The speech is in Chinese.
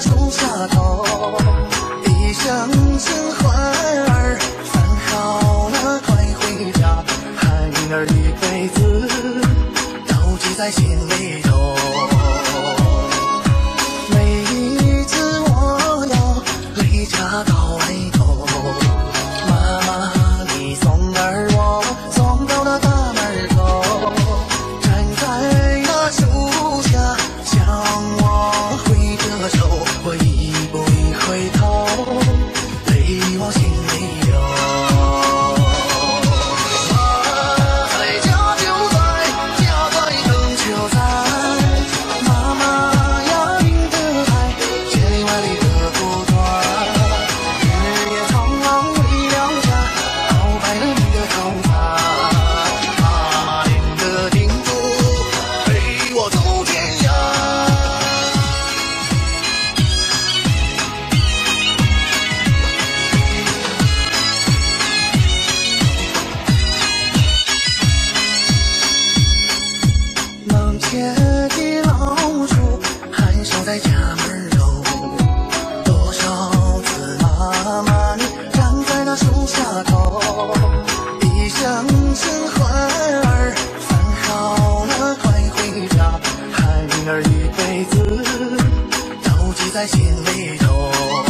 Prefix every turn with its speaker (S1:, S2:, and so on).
S1: 那树下头，一声声唤儿，饭好了快回家，孩儿一辈子都记在心里头。门前的老树还守在家门口，多少次妈妈你站在那树下头，一声声唤儿，饭好了快回家，孩儿一辈子都记在心里头。